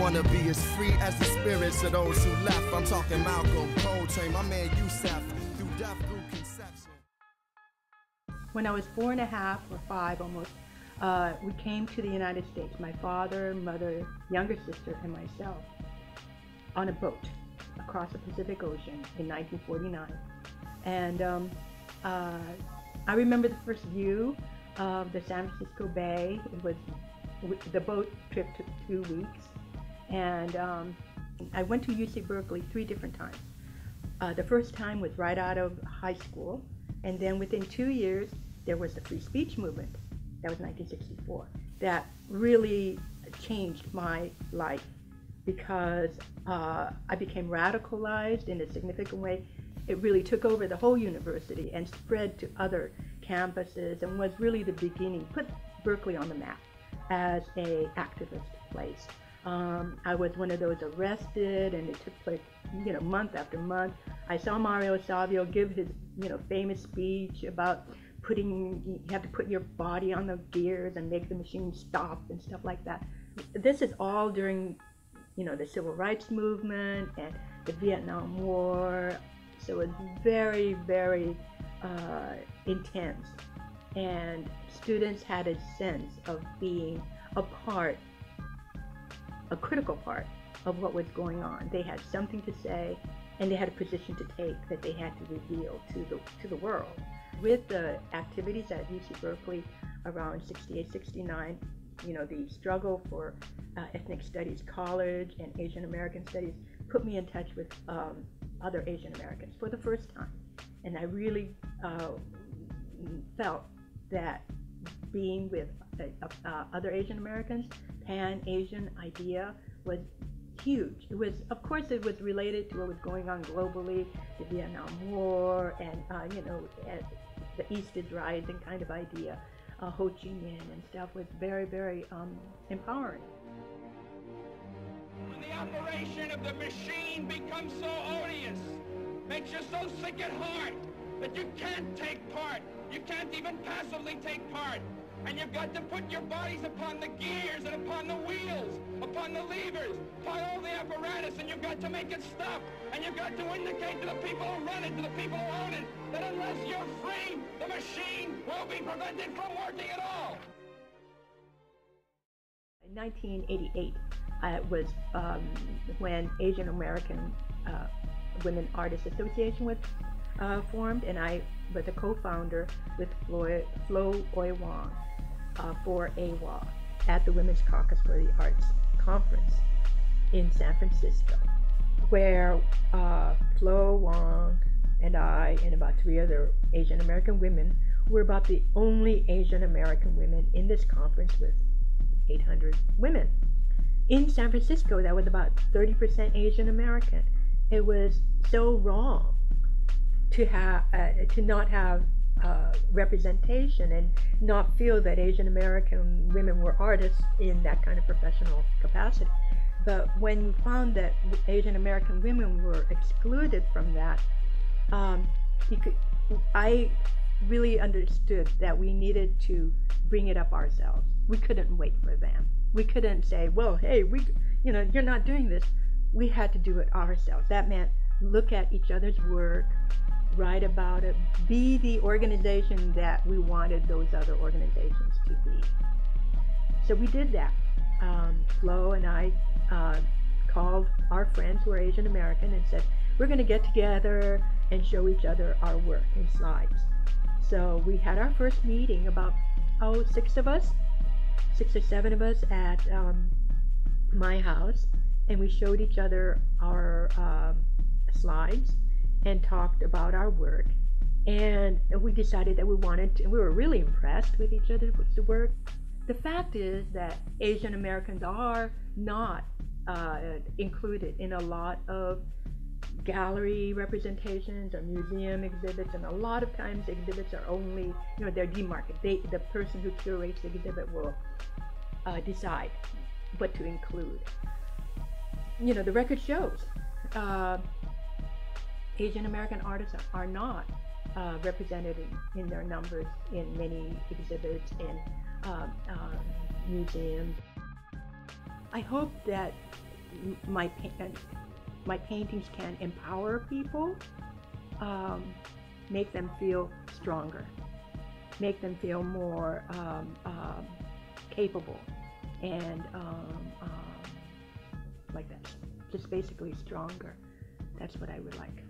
Wanna be as free as the spirits of those who left. I'm talking Malcolm, Coltrane, my man Yusef, through death, through conception. When I was four and a half or five almost, uh, we came to the United States, my father, mother, younger sister, and myself, on a boat across the Pacific Ocean in 1949. And um, uh, I remember the first view of the San Francisco Bay. It was the boat trip took two weeks, and um, I went to UC Berkeley three different times. Uh, the first time was right out of high school, and then within two years there was the free speech movement. That was 1964. That really changed my life because uh, I became radicalized in a significant way. It really took over the whole university and spread to other campuses and was really the beginning, put Berkeley on the map as a activist place. Um, I was one of those arrested, and it took place, you know, month after month. I saw Mario Savio give his, you know, famous speech about putting, you have to put your body on the gears and make the machine stop and stuff like that. This is all during, you know, the civil rights movement and the Vietnam War. So it's very, very uh, intense. And students had a sense of being a part, a critical part of what was going on. They had something to say and they had a position to take that they had to reveal to the, to the world. With the activities at UC Berkeley around 68, 69, you know, the struggle for uh, ethnic studies college and Asian American studies put me in touch with um, other Asian Americans for the first time. And I really uh, felt that being with uh, uh, other Asian Americans, Pan Asian idea was huge. It was, of course, it was related to what was going on globally, the Vietnam War, and uh, you know, the East is rising kind of idea. Uh, Ho Chi Minh and stuff was very, very um, empowering. When the operation of the machine becomes so odious, makes you so sick at heart that you can't take part, you can't even passively take part. And you've got to put your bodies upon the gears and upon the wheels, upon the levers, upon all the apparatus, and you've got to make it stop. And you've got to indicate to the people who run it, to the people who own it, that unless you're free, the machine will be prevented from working at all. In 1988 uh, was um, when Asian American uh, Women Artists Association was uh, formed, and I was a co-founder with Flo, Flo Oy Wong uh, for AWA at the Women's Caucus for the Arts Conference in San Francisco, where uh, Flo Wong and I and about three other Asian American women were about the only Asian American women in this conference with 800 women. In San Francisco, that was about 30% Asian American. It was so wrong to have uh, to not have uh, representation and not feel that Asian American women were artists in that kind of professional capacity. But when we found that Asian American women were excluded from that, um, could, I really understood that we needed to bring it up ourselves. We couldn't wait for them. We couldn't say, "Well, hey, we, you know, you're not doing this." We had to do it ourselves. That meant look at each other's work, write about it, be the organization that we wanted those other organizations to be. So we did that. Um, Flo and I uh, called our friends who are Asian American and said, we're going to get together and show each other our work in slides. So we had our first meeting, about, oh, six of us, six or seven of us at um, my house, and we showed each other our um, slides and talked about our work. And we decided that we wanted to, we were really impressed with each other's the work. The fact is that Asian Americans are not uh, included in a lot of gallery representations or museum exhibits, and a lot of times exhibits are only, you know, they're demarcated. They, the person who curates the exhibit will uh, decide what to include. You know, the record shows uh, Asian American artists are, not uh, represented in, in, their numbers in many exhibits and um, um, museums. I hope that my uh, my paintings can empower people, um, make them feel stronger, make them feel more um, um, capable, and um, um, like that, just basically stronger. That's what I would like.